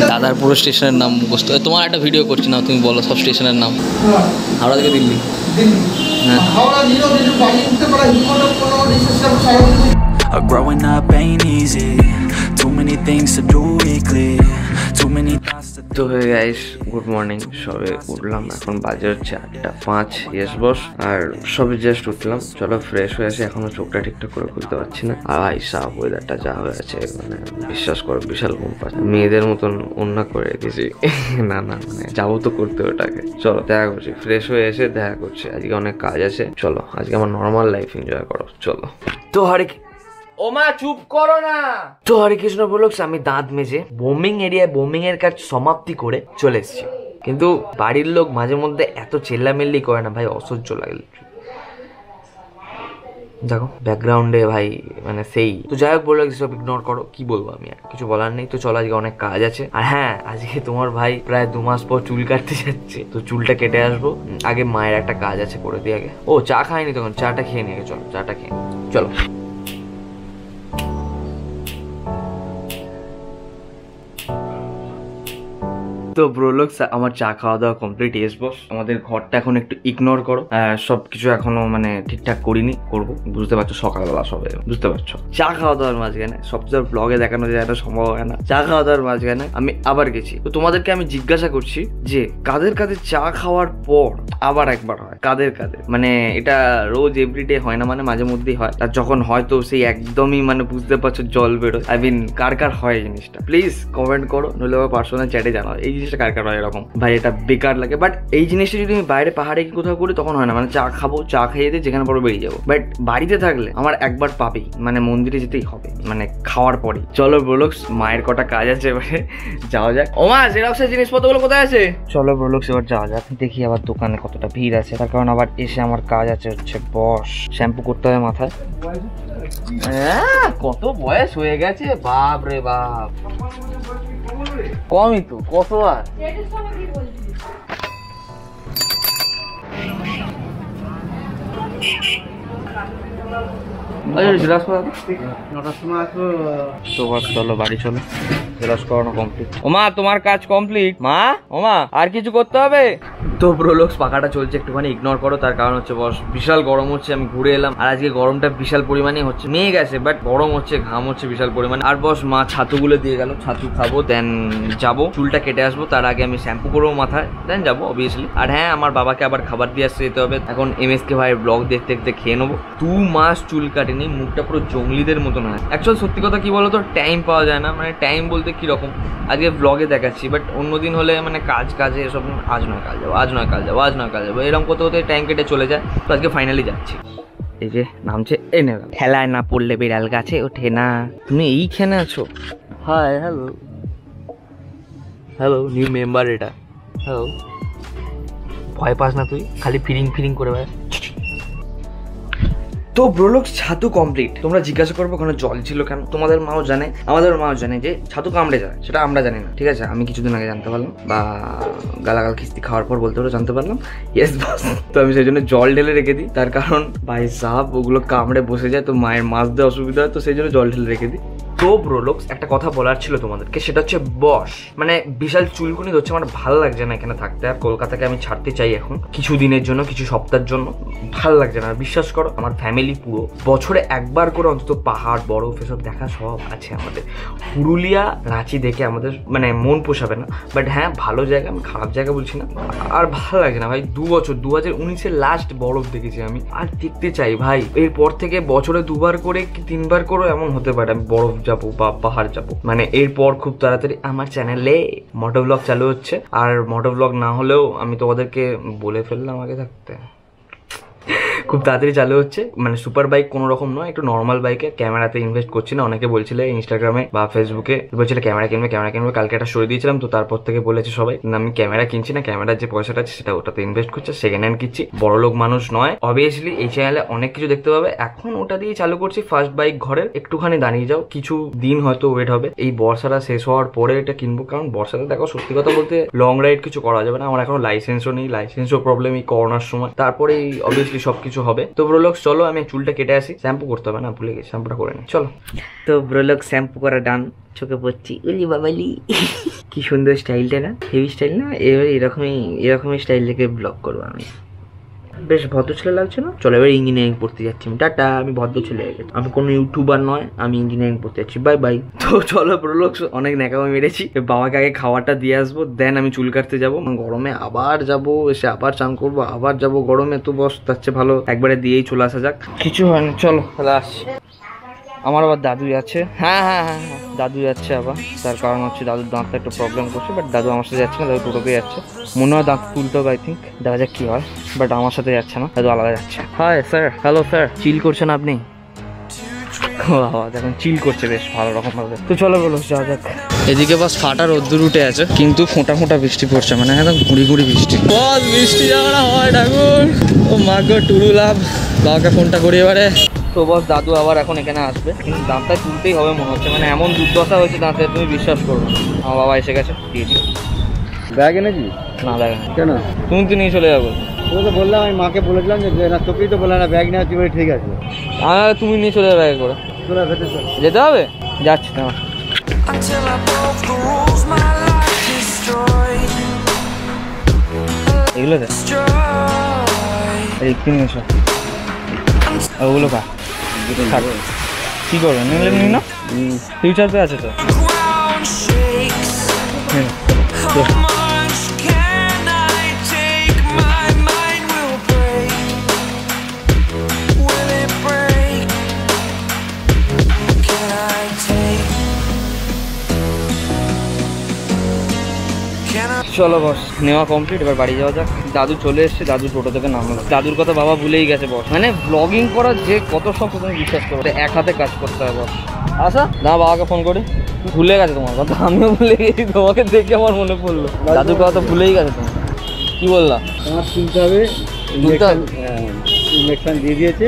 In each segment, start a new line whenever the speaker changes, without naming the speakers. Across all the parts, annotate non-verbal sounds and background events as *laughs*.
দাদার পুরো স্টেশনের নাম মুখস্থ। তোমার একটা ভিডিও করছি না তুমি বলো সব স্টেশনের নাম। হাওড়া থেকে দিল্লি। হ্যাঁ।
Uh, growing up ain't easy. Too many things to do weekly. Too many thoughts to
তো হয়ে গাইস গুড মর্নিং সবে উঠলাম এখন বাজে হচ্ছে আটটা পাঁচ ইয়েস বস আর সবে জাস্ট উঠলাম। চলো ফ্রেশ হয়ে আসে এখনও চোখটা ঠিকঠাক করে খুলতে পারছি না। আর ভাই সাফ ওয়েদারটা যা হয়ে আছে মানে বিশ্বাস করো বিশাল ঘুম পাচ্ছে মেয়েদের মতন অন্য করে রেখেছি *laughs* না না মানে যাব তো করতে ওটাকে। চলো দেখা করছি। ফ্রেশ হয়ে এসে দেখা করছি। আজকে অনেক কাজ আছে। চলো আজকে আমার নর্মাল লাইফ এনজয় করো। চলো। তো হরে ও মা চুপ করো না। তো হরে কৃষ্ণ বলক্স আমি দাঁত মেজে বোমিং এরিয়ায় বোমিং এর কাজ সমাপ্তি করে চলে এসেছি। কিন্তু বাড়ির লোক মাঝে মধ্যে এত চেল্লামেল্লি করে না, ভাই, অসহ্য লাগে দেখো ব্যাকগ্রাউন্ডে ভাই মানে সেই। তো যাই হোক, বলল সব ইগনোর করো, কি বলব আমি আর, কিছু বলার নেই। তো চলো, আজকে অনেক কাজ আছে। আর হ্যাঁ আজকে তোমার ভাই প্রায় দু মাস পর চুল কাটতে যাচ্ছে। তো চুলটা কেটে আসব। আগে মায়ের একটা কাজ আছে, করে দিয়ে আগে। ও, চা খাইনি তখন, চাটা খেয়ে নিয়ে চলো, চাটা খেয়ে চলো। তো ব্রোলক্স আমার চা খাওয়া দাওয়া কমপ্লিট এস বস আমাদের ঘরটা এখন একটু ইগনোর করো। সব কিছু এখনও মানে ঠিকঠাক করিনি, করব। বুঝতে পারছ, সকালবেলা সবে, বুঝতে পারছ। চা খাওয়া দাওয়ার মাঝখানে, সবচেয়ে ব্লগে দেখানো যায়, এটা সম্ভব হয় না। চা খাওয়া দাওয়ার মাঝখানে আমি আবার গেছি। তো তোমাদেরকে আমি জিজ্ঞাসা করছি যে, কাদের কাদের চা খাওয়ার পর আবার একবার হয়? কাদের কাদের? মানে এটা রোজ এভরিডে হয় না মানে মাঝে মধ্যেই হয়। আর যখন হয় তো সেই একদমই মানে বুঝতে পারছ, জল বেরোয়। আই মিন কার কার হয় এই জিনিসটা? প্লিজ কমেন্ট করো, নইলে আবার পার্সোনাল চ্যাটে জানাও। এই জিনিসটা কার কার এরকম? ভাই এটা বেকার লাগে। বাট এই জিনিসটা যদি আমি বাইরে পাহাড়ে কি কোথাও করি তখন হয় না। মানে চা খাব চা খেয়ে দিয়ে যেখানে পরে বেরিয়ে যাব। বাট বাড়িতে থাকলে আমার একবার পাবেই। মানে মন্দিরে যেতেই হবে। মানে খাওয়ার পরে। চলো ব্রোলক্স মায়ের কটা কাজ আছে এবারে। যাওয়া যাক। ও মা জেরক্সের জিনিসপত্রগুলো কোথায় আছে? চলো ব্রোলক্স এবার যাওয়া যাক। দেখি আবার দোকানে কতটা ভিড় আছে। তার কারণ আবার এসে আমার কাজ আছে হচ্ছে বস। শ্যাম্পু করতে হবে মাথায়। হ্যাঁ, কত বয়স হয়ে গেছে। বাপ রে বাপ। কমই তো কত আর?
নটার সময় আসব
তো বাস চলো বাড়ি চলো। জেরক্স করানো কমপ্লিট ওমা তোমার কাজ কমপ্লিট মা ওমা আর কিছু করতে হবে? তো প্রোলক্স পাখাটা চলছে একটুখানি ইগনোর করো তার কারণ হচ্ছে বস বিশাল গরম হচ্ছে আমি ঘুরে এলাম। আর আজকে গরমটা বিশাল পরিমাণে হচ্ছে মেয়ে গেছে বাট গরম হচ্ছে ঘাম হচ্ছে বিশাল পরিমাণে। আর বস মা ছাতুগুলো দিয়ে গেল ছাতু খাব দেন যাব। চুলটা কেটে আসব তার আগে আমি শ্যাম্পু করব মাথায় দেন যাব অবভিয়াসলি আর হ্যাঁ আমার বাবাকে আবার খাবার দিয়ে আসতে যেতে হবে। এখন এম এস কে ভাইয়ের ব্লগ দেখতে দেখতে খেয়ে নেব। দু মাস চুল কাটেনি মুখটা পুরো জঙ্গলিদের মতন হয় অ্যাকচুয়াল সত্যি কথা কি বলতো টাইম পাওয়া যায় না মানে টাইম বলতে কীরকম? আজকে ব্লগে দেখাচ্ছি বাট অন্যদিন হলে মানে কাজ কাজে এসব আজ নয় কাল যাব আজ নয় কাল যাব আজ নয় কাল যাব এরকম করতে করতে টাইম কেটে চলে যায় তো আজকে ফাইনালি যাচ্ছি। এই যে নামছে এই নে ঠেলায় না পড়লে বিড়াল গাছে ওঠে না। তুমি এই এইখানে আছো? Hi hello hello new member এটা। হ্যালো ভয় পাস না তুই খালি ফিরিং ফিরিং করে বেড়া তো ব্রোলক ছাতু কমপ্লিট তোমরা জিজ্ঞাসা করব ওখানে জল ছিল কেন? তোমাদের মাও জানে, আমাদের মাও জানে যে ছাতু কামড়ে যায়, সেটা আমরা জানি না, ঠিক আছে? আমি কিছুদিন আগে জানতে পারলাম, বা গালাগাল খিস্তি খাওয়ার পর বলতে পারো জানতে পারলাম। ইয়েস বাস তো আমি সেই জন্য জল ঢেলে রেখে দিই, তার কারণ, ভাই সাপ ওগুলো কামড়ে বসে যায়, তো মায়ের মাছ দেওয়া অসুবিধা হয়, তো সেই জন্য জল ঢেলে রেখে দিই। তো ব্রোলক্স একটা কথা বলার ছিল তোমাদেরকে, সেটা হচ্ছে বস মানে বিশাল চুলকুনি হচ্ছে আমার ভালো লাগছে না এখানে থাকতে, আর কলকাতাকে আমি ছাড়তে চাই এখন, কিছু দিনের জন্য, কিছু সপ্তাহের জন্য, ভালো লাগছে না বিশ্বাস করো, আমার ফ্যামিলি পুরো, বছরে একবার করে অন্তত পাহাড়, বরফ, এসব দেখা সব আছে আমাদের। পুরুলিয়া, রাঁচি দেখে আমাদের মানে মন পোষাবে না বাট হ্যাঁ ভালো জায়গা, আমি খারাপ জায়গা বলছি না, আর ভালো লাগছে না ভাই, দু বছর, দু হাজার উনিশের লাস্ট বরফ দেখেছি আমি, আর দেখতে চাই ভাই, এরপর থেকে বছরে দুবার করে কি তিনবার করে এমন হতে পারে, আমি বরফ যাব বা পাহাড় যাব। মানে এরপর খুব তাড়াতাড়ি আমার চ্যানেলে মোটো ব্লগ চালু হচ্ছে। আর মোটো ব্লগ না হলেও আমি তোমাদেরকে বলে ফেললাম আগে থাকতে। খুব তাড়াতাড়ি চালু হচ্ছে। মানে সুপার বাইক কোনো রকম নয়, একটু নর্মাল বাইকে ক্যামেরাতে ইনভেস্ট করছি না। অনেকে বলছিলে ইনস্টাগ্রামে বা ফেসবুকে বলছিলে ক্যামেরা কিনবে ক্যামেরা কিনবে, কালকে একটা স্টোরি দিয়েছিলাম, তো তারপর থেকে বলেছে সবাই আমি ক্যামেরা কিনছি না ক্যামেরার যে পয়সাটা আছে সেটা ওটাতে ইনভেস্ট করছে সেকেন্ড হ্যান্ড কিনছি। বড় লোক মানুষ নয়। অবভিয়াসলি এই চ্যানেলে অনেক কিছু দেখতে পাবে। এখন ওটা দিয়ে চালু করছি ফার্স্ট বাইক ঘরের। একটুখানি দাঁড়িয়ে যাও, কিছু দিন হয়তো ওয়েট হবে। এই বর্ষাটা শেষ হওয়ার পরে এটা কিনবো, কারণ বর্ষাতে দেখো সত্যি কথা বলতে লং রাইড কিছু করা যাবে না। আমার এখনও লাইসেন্সও নেই লাইসেন্সও প্রবলেম এই করোনার সময়। তারপরে এই অবভিয়াসলি সবকিছু কিছু হবে। তো ব্রোলক চলো আমি চুলটা কেটে আসি। শ্যাম্পু করতে হবে না, ভুলে গেছি শ্যাম্পুটা করে নিই চলো। তো ব্রোলক শ্যাম্পু করা ডান চোখে পড়ছি। উলি বাবালি। কি সুন্দর স্টাইলটা না হেভি স্টাইল না? এবার এরকমই এরকমই স্টাইল দেখে ব্লগ করব আমি। বেশ ভদ্র ছেলে লাগছে না? চলো এবার ইঞ্জিনিয়ারিং পড়তে যাচ্ছি আমি। টাটা, আমি ভদ্র ছেলে হয়ে গেছি। আমি কোনো ইউটিউবার নয়, আমি ইঞ্জিনিয়ারিং পড়তে যাচ্ছি। বাই বাই তো চলো প্রলোক অনেক নেকামো মেরেছি। বাবাকে আগে খাওয়াটা দিয়ে আসব দেন আমি চুল কাটতে যাব। গরমে আবার যাব, এসে আবার চান করব, আবার যাব গরমে। তো বস, তার চেয়ে ভালো একবারে দিয়েই চলে আসা যাক। কিছু হয় না চলো, তাহলে আসছি। আমার আবার দাদু আছে। হ্যাঁ হ্যাঁ হ্যাঁ হ্যাঁ দাদু যাচ্ছে আবার। তার কারণ হচ্ছে দাদুর দাঁতটা একটু প্রবলেম করছে বাট দাদু আমার সাথে যাচ্ছে না, দাদু টোটোকে যাচ্ছে। মনে হয় দাঁত তুলতে হবে আই থিঙ্ক দেখা যাক কী হয় বাট আমার সাথে যাচ্ছে না, দাদু আলাদা যাচ্ছে। Hi sir hello sir chill করছেন আপনি? বাবা, দেখুন চিল করছে বেশ ভালো রকমভাবে তো চলো বলো যাওয়া যাক। এদিকে বাস ফাটা রোদ্দুর উঠে আছে কিন্তু ফোঁটা ফোঁটা বৃষ্টি পড়ছে মানে একদম গুড়ি গুড়ি বৃষ্টি। বস বৃষ্টি যাওয়া হয় ঠাকুর। ও মা গো টুরু লাভ। বাবাকে ফোনটা করি এবারে। তো বস দাদু আবার এখন এখানে আসবে। কিন্তু দাঁতটা তুলতেই হবে মনে হচ্ছে মানে এমন দুর্দশা হয়েছে দাঁতে তুমি বিশ্বাস করবে। আমার বাবা এসে গেছে দিয়ে দিও।
ব্যাগ এনেছি?
না লাগে
কেন?
তুমি তো নিয়ে চলে যাব।
তুমি তো বললাম আমি মাকে বলেছিলাম যে যে না তোকেই তো বললাম না ব্যাগ নেওয়া তুই ঠিক আছে।
আমার তুমি নিয়ে চলে যাবে আগে করে। যেতে হবে? যাচ্ছি না
Until I broke the rules, my life destroyed.
এগুলো. এই তিন এসো ওগুলো কা থাক। কি করবেন নিলে নিন না ফিউচার পে আছে তো. হুম। চলো বস নেওয়া কমপ্লিট এবার বাড়ি যাওয়া যাক। দাদু চলে এসছে দাদু টোটো থেকে নামলো। দাদুর কথা বাবা ভুলেই গেছে বস। মানে ব্লগিং করার যে কত শখ তুমি বিশ্বাস করো এক হাতে কাজ করতে হয় বস। আচ্ছা। না বাবাকে ফোন করি। ভুলে গেছে তোমার কথা আমিও ভুলে গেছি তোমাকে দেখে আমার মনে পড়ল। দাদুর কথা তো ভুলেই গেছে তোমার কি বললা?
তোমার তুলতে হবে ইঞ্জেকশন দিয়ে দিয়েছে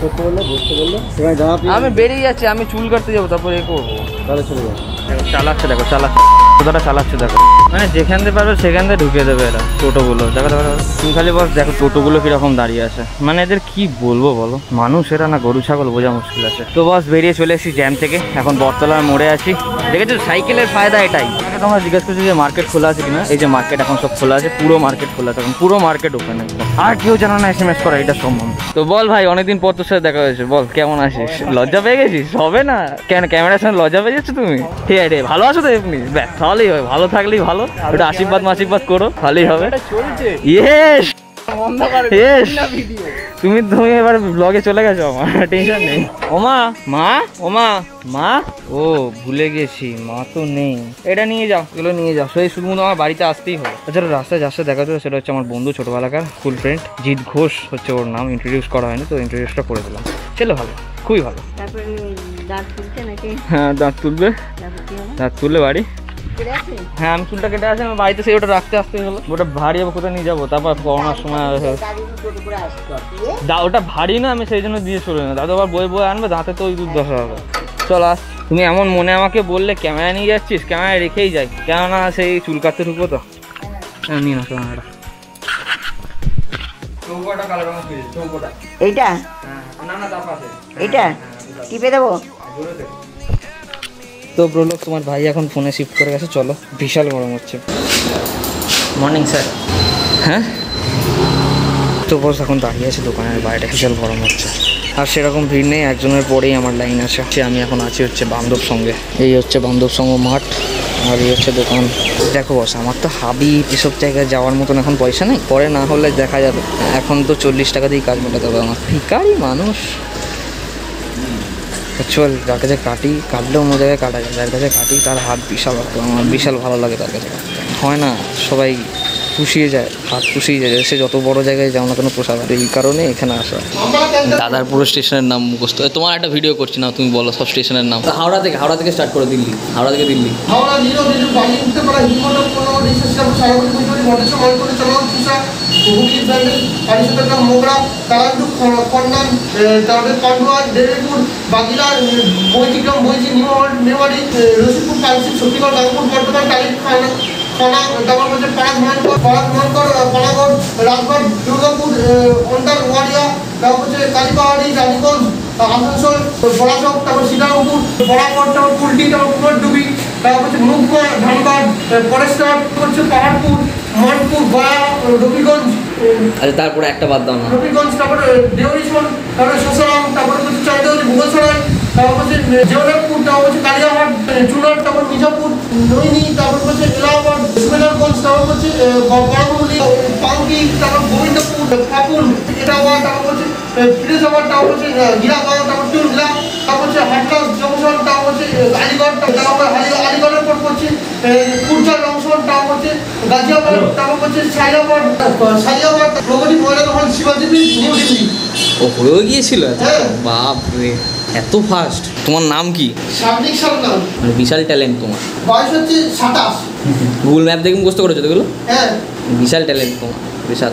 করতে বলল বসতে বলল। সেখানে
আমি বেরিয়ে যাচ্ছি আমি চুল কাটতে যাব তারপরে এ করব।
তাহলে চলে যাবে।
দেখো চালাচ্ছে দেখো চালাচ্ছে। কোথাটা চালাচ্ছে দেখো। মানে যেখান থেকে পারবে সেখান থেকে ঢুকে দেবে এরা টোটোগুলো। দেখো দেখো। তুমি খালি বস দেখো টোটোগুলো কীরকম দাঁড়িয়ে আছে। মানে এদের কি বলব বলো? মানুষ এরা না গরু, ছাগল বোঝা মুশকিল আছে। তো বস, বেরিয়ে চলে এসেছি জ্যাম থেকে। এখন বটতলার মোড়ে আছি। দেখেছ, সাইকেলের ফায়দা এটাই। আমাকে তোমরা জিজ্ঞেস করছ যে মার্কেট খোলা আছে কিনা? এই যে মার্কেট এখন সব খোলা আছে, পুরো মার্কেট খোলা আছে। এখন পুরো মার্কেট ওপেন আর কেউ জানো না এস এম এস করা, এটা সম্ভব। তো বল ভাই, অনেকদিন পর তোর সাথে দেখা হয়েছে। বল, কেমন আছিস? লজ্জা পেয়ে গেছিস? হবে না। কেন, ক্যামেরার সামনে লজ্জা পেয়ে যাচ্ছ তুমি? ঠিক আছে, ভালো আছো তো এমনি? ব্যাস তাহলেই হবে ভালো থাকলেই ভালো। একটু আশীর্বাদ আশীর্বাদ করো ভালোই হবে। ইয়েস তুমি তুমি এবার ব্লগে চলে গেছো আমার টেনশন নেই। ওমা মা ওমা। মা? ও ভুলে গেছি মা তো নেই। এটা নিয়ে যাও এগুলো নিয়ে যাও। সেই শুধুমাত্র আমার বাড়িতে আসতেই হবে। তাছাড়া রাস্তায় যার সাথে দেখা যাবে সেটা হচ্ছে আমার বন্ধু ছোটোবেলাকার স্কুল ফ্রেন্ড জিৎ ঘোষ হচ্ছে ওর নাম ইন্ট্রোডিউস করা হয়নি তো ইন্ট্রোডিউসটা করে দিলাম। ছেলে ভালো খুবই ভালো।
তারপরে দাঁত তুলতে নাকি?
হ্যাঁ দাঁত তুলবে। দাঁত তুললে বাড়ি। হ্যাঁ আমি চুলটা কেটে আসি আমি বাড়িতে সেই ওটা রাখতে আসতে হলো। ওটা ভারী কোথায় নিয়ে যাব? তারপর করোনার সময় দা ওটা ভারী না আমি সেই জন্য দিয়ে চলে না দাদু আবার বই বই আনবে দাঁতে তো ওই দুর্দশা হবে। চল আস। তুমি এমন মনে আমাকে বললে ক্যামেরা নিয়ে যাচ্ছিস? ক্যামেরা রেখেই যাই। কেননা সেই চুল কাটতে ঢুকবো তো। হ্যাঁ, নিয়ে না ক্যামেরাটা।
এইটা?
হ্যাঁ না না তার
এইটা? টিপে দেবো?
তো ব্রোলক তোমার ভাই এখন ফোনে শিফট করে গেছে চলো। বিশাল গরম হচ্ছে। মর্নিং স্যার হ্যাঁ? তো বস এখন দাঁড়িয়ে আছে দোকানের বাইরে বিশাল গরম হচ্ছে। আর সেরকম ভিড় নেই একজনের পরেই আমার লাইন আছে। সে আমি এখন আছি হচ্ছে বান্ধব সঙ্গে। এই হচ্ছে বান্ধব সঙ্গ মাঠ আর এই হচ্ছে দোকান। দেখো বস আমার তো হাবি এসব জায়গায় যাওয়ার মতন এখন পয়সা নেই। পরে না হলে দেখা যাবে। এখন তো চল্লিশ টাকা দিয়েই কাজ মেটাতে হবে আমার। ভিকারি মানুষ। চল যার কাছে কাটি কাটলেও অন্য জায়গায় কাটা যায়। যার কাছে কাটি তার হাত বিশাল আমার বিশাল ভালো লাগে তার কাছে। হয় না সবাই পুষিয়ে যায় হাত পুষিয়ে যায়। সে যত বড় জায়গায় যাও না কেন পোষাবে এই কারণে এখানে আসা। দাদার পুরো স্টেশনের নাম মুখস্থ। তোমার একটা ভিডিও করছি না তুমি বলো সব স্টেশনের নাম। হাওড়া থেকে হাওড়া থেকে স্টার্ট করো দিল্লি হাওড়া থেকে দিল্লি।
হাওড়া জিরো জিরো বালি উঠতে পারা হিমন্ত কোনো রিসেপশন সারাবতী পুজোরি মন্ডেশ্বর ময়ূরপুরে চলমান সুসা হুগলি ব্যান্ডেল কালীচন্দ্রগ্রাম মোগরা তারাপুর তারপরে হচ্ছে অন্টার ওয়ারিয়া, তারপর হচ্ছে কালীপাহাড়ি রানীগঞ্জ তারপর মুখগড় ধানবাদ ফরেস্টার হচ্ছে পাহাড়পুর রবিগঞ্জ।
আচ্ছা তারপরে একটা বাদ দাও না।
রবিগঞ্জ তারপরে তারপরে শোষারাম তারপরে হচ্ছে তারপর হচ্ছে তারপর হচ্ছে তারপর মির্জাপুর নৈনি তারপর হচ্ছে এলাহাবাদ তারপর হচ্ছে তারপর গোবিন্দপুর এটাওয়া তারপর হচ্ছে ফিরোজাবাদ তারপর হচ্ছে গিরাগাঁও তারপর টুলগা তারপর হচ্ছে হাটলাস জংশন তারপর হচ্ছে আলিগড় তারপর আলি- আলিগড়ের পর হচ্ছে কুর্চা জংশন তারপর হচ্ছে গাজিয়াবাদ তারপর হচ্ছে সাইরাবাদ সাইরাবাদ প্রগতি ময়লা হল শিবাজি নিউ দিল্লি
ও হয়েও গিয়েছিল? এত?
হ্যাঁ।
বাপ রে এত ফাস্ট তোমার নাম কি? মানে বিশাল ট্যালেন্ট তোমার।
বয়স হচ্ছে সাতাশ।
গুগল ম্যাপ দেখে মুখস্থ করেছ এগুলো?
হ্যাঁ।
বিশাল ট্যালেন্ট তোমার বিশাল।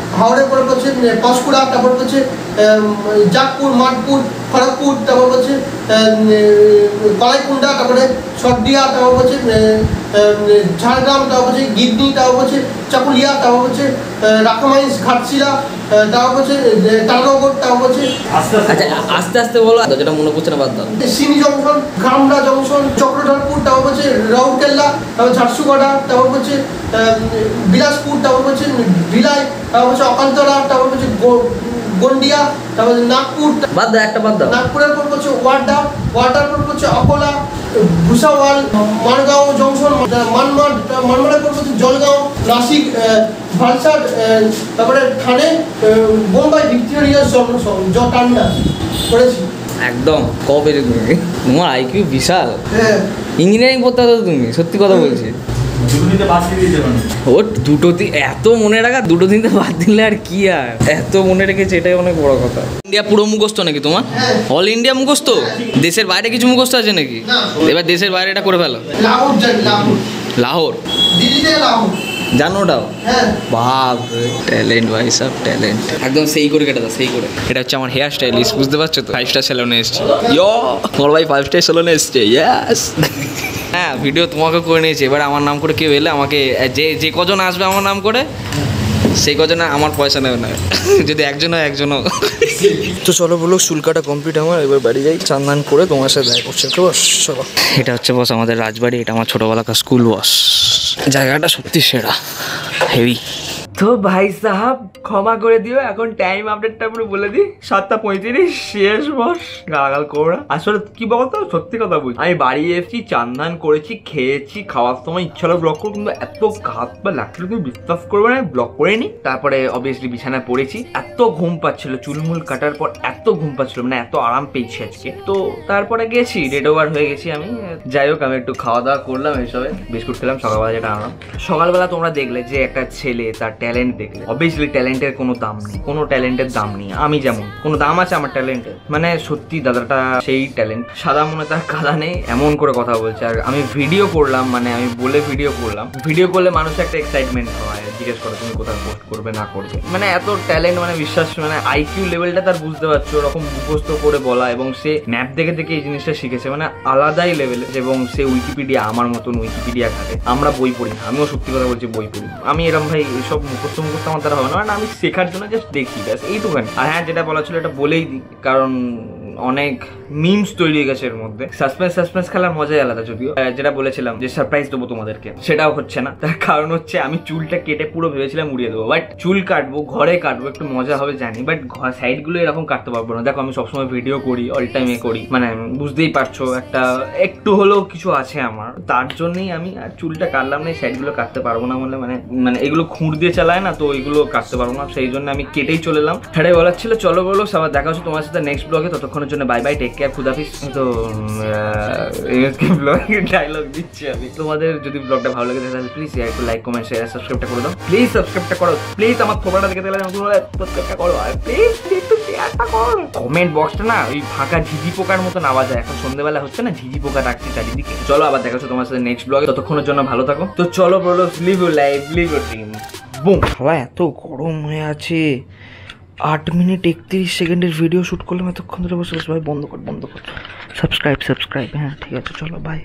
হাওড়ের পরে হচ্ছে পাঁশকুড়া, তারপর হচ্ছে জাগপুর মাঠপুর, খড়গপুর, তারপর হচ্ছে কলাইকুন্ডা তারপরে সর্দিয়া, তারপর হচ্ছে ঝাড়গ্রাম, তারপর হচ্ছে গিদনি তারপর হচ্ছে চাকুলিয়া, তারপর হচ্ছে রাখামাইস ঘাটশিলা তারপর হচ্ছে তালনগর
আচ্ছা আস্তে আস্তে বলো যেটা মনে পড়ছে না বাদ দাও।
সিনি জংশন ঘামড়া জংশন চক্রধরপুর তারপর হচ্ছে রাউরকেল্লা তারপর ঝারসুগাড়া তারপর হচ্ছে আহ, বিলাসপুর তারপর হচ্ছে ভিলাই তারপর হচ্ছে অকান্তরা তারপর হচ্ছে গন্ডিয়া তারপর নাগপুর
বাদ দাও একটা বাদ দাও।
নাগপুরের পর হচ্ছে ওয়ার্ডা ওয়ার্ডার পর হচ্ছে অকোলা ভুসাওয়াল মানগাঁও জংশন মানমাড মানমাডের পর হচ্ছে জলগাঁও নাসিক ভালসাড তারপরে আহ, বোম্বাই ভিক্টোরিয়া টান্ডা করেছি।
একদম কবে তুমি? তোমার আইকিউ বিশাল।
হ্যাঁ।
ইঞ্জিনিয়ারিং পড়তে তুমি সত্যি কথা বলছি। দুটো এত মনে রাখা দুটো দিনতে বাদ দিলে আর কি আর? এত মনে রেখেছে এটাই অনেক বড় কথা। ইন্ডিয়া পুরো মুখস্থ নাকি তোমার। অল ইন্ডিয়া মুখস্থ? দেশের বাইরে কিছু মুখস্থ আছে নাকি? এবার দেশের বাইরে এটা করে ফেলো।
লাহোর জানি লাহোর।
লাহোর?
দিল্লি থেকে লাহোর।
জানো ওটাও
হ্যাঁ।
বাপ ট্যালেন্ট ভাই সব ট্যালেন্ট একদম সেই করে কেটে দাও সেই করে। এটা হচ্ছে আমার হেয়ার স্টাইলিস্ট বুঝতে পারছ তো? ফাইভ স্টার সেলুনে এসছে। ইয়ো ভাই ফাইভ স্টার সেলুনে এসছে ইয়াস হ্যাঁ ভিডিও তোমাকে করে নিয়েছে। এবার আমার নাম করে কেউ এলে আমাকে যে যে কজন আসবে আমার নাম করে সেই কজনে আমার পয়সা নেবে না। *laughs* যদি একজন হয় একজনও *laughs* তো চলো বলো শুল্কাটা কাটা কমপ্লিট আমার এবার বাড়ি যাই চান্দান করে তোমার সাথে দেখা করছে তো বস চলো। এটা হচ্ছে বস আমাদের রাজবাড়ি এটা আমার ছোটোবেলাকার স্কুল বস জায়গাটা সত্যি সেরা হেভি
তো ভাই সাহাব, ক্ষমা করে দিও, এখন টাইম আপডেটটা পুরো বলে দিই। সাতটা পঁয়ত্রিশ, শেষ বস, গালাগাল করো আসলে কি বলতো, সত্যি কথা বলছি। আমি বাড়ি এসেছি চান্দান করেছি, খেয়েছি, খাওয়ার সময় ইচ্ছা হলো ব্লক করব, কিন্তু এত ঘাত বা লাগছিল তুমি বিশ্বাস করবে না ব্লক করে নি তারপরে অবভিয়াসলি বিছানায় পড়েছি। এত ঘুম পাচ্ছিল, চুলমুল কাটার পর এত ঘুম পাচ্ছিল মানে এত আরাম পেয়েছি আজকে। তো তারপরে গেছি রেড ওভার হয়ে গেছি আমি। যাই হোক, আমি একটু খাওয়া দাওয়া করলাম এইসবে বিস্কুট খেলাম, সকালবেলা যেটা আনলাম। সকালবেলা তোমরা দেখলে যে একটা ছেলে, তার ট্যালেন্ট দেখলে। অবভিয়াসলি ট্যালেন্টের কোনো দাম নেই, কোনো ট্যালেন্টের দাম নেই। আমি যেমন, কোনো দাম আছে আমার ট্যালেন্টের মানে সত্যি, দাদাটা সেই ট্যালেন্ট সাদা মনে তার কাদা নেই, এমন করে কথা বলছে। আর আমি ভিডিও করলাম মানে আমি বলে ভিডিও করলাম। ভিডিও করলে মানুষের একটা এক্সাইটমেন্ট হয়, জিজ্ঞেস করে তুমি কোথায় পোস্ট করবে, না করবে। মানে এত ট্যালেন্ট মানে বিশ্বাস মানে আইকিউ লেভেলটা তার বুঝতে পারছ, ওরকম মুখস্থ করে বলা এবং সে ম্যাপ দেখে দেখে এই জিনিসটা শিখেছে। মানে আলাদাই লেভেলে এবং সে উইকিপিডিয়া আমার মতন উইকিপিডিয়া ঘাটে। আমরা বই পড়ি না, আমিও সত্যি কথা বলছি, বই পড়ি আমি এরকম ভাই এইসব মুখস্থ মুখস্থ আমার দ্বারা হবে না। মানে আমি শেখার জন্য জাস্ট দেখি, ব্যাস, এইটুখানি। আর হ্যাঁ যেটা বলা ছিল এটা বলেই দিই। কারণ অনেক মিমস তৈরি হয়ে গেছে এর মধ্যে। সাসপেন্স সাসপেন্স খেলার মজাই আলাদা যদিও। যেটা বলেছিলাম যে সারপ্রাইজ দেবো তোমাদেরকে, সেটাও হচ্ছে না। তার কারণ হচ্ছে আমি চুলটা কেটে পুরো ভেবেছিলাম উড়িয়ে দেবো। বাট চুল কাটবো, ঘরে কাটবো, একটু মজা হবে জানি। বাট সাইডগুলো এরকম কাটতে পারব না। দেখো, আমি সবসময় ভিডিও করি অল টাইমে করি। মানে বুঝতেই পারছ, একটা, একটু হলেও কিছু আছে আমার। তার জন্যই আমি আর চুলটা কাটলাম না সাইডগুলো কাটতে পারব না বলে। মানে মানে এগুলো খুঁড় দিয়ে চালায় না, তো এগুলো কাটতে পারব না। সেই জন্য আমি কেটেই চলে এলাম। সেটাই বলার ছিল, চলো বলো, সবার দেখা হচ্ছে তোমার সাথে নেক্সট ব্লগে ততক্ষণের জন্য বাই বাই টেক কেয়ার খুদাফিস তো ব্লগে ডায়লগ দিচ্ছি আমি। তোমাদের যদি ব্লগটা ভালো লাগে, তাহলে প্লিজ একটু লাইক কমেন্ট শেয়ার সাবস্ক্রাইবটা করে দাও। প্লিজ সাবস্ক্রাইবটা করো। প্লিজ আমার খবরটা দেখে তাহলে সাবস্ক্রাইবটা করো। আর প্লিজ একটু একটা কর। কমেন্ট বক্সটা না, ওই ফাঁকা ঝিঝি পোকার মতন আওয়াজ হয়। এখন সন্ধ্যেবেলা হচ্ছে না, ঝিঝি পোকা ডাকছে চারিদিকে। চলো আবার দেখা হচ্ছে তোমার সাথে নেক্সট ব্লগে ততক্ষণের জন্য ভালো থাকো। তো চলো bro live you life live you dream boom হাওয়া এত গরম হয়ে আছে। আট মিনিট একত্রিশ সেকেন্ডের ভিডিও শ্যুট করলাম, এতক্ষণ ধরে বসে বসে, ভাই, বন্ধ কর বন্ধ কর। সাবস্ক্রাইব সাবস্ক্রাইব হ্যাঁ ঠিক আছে, চলো বাই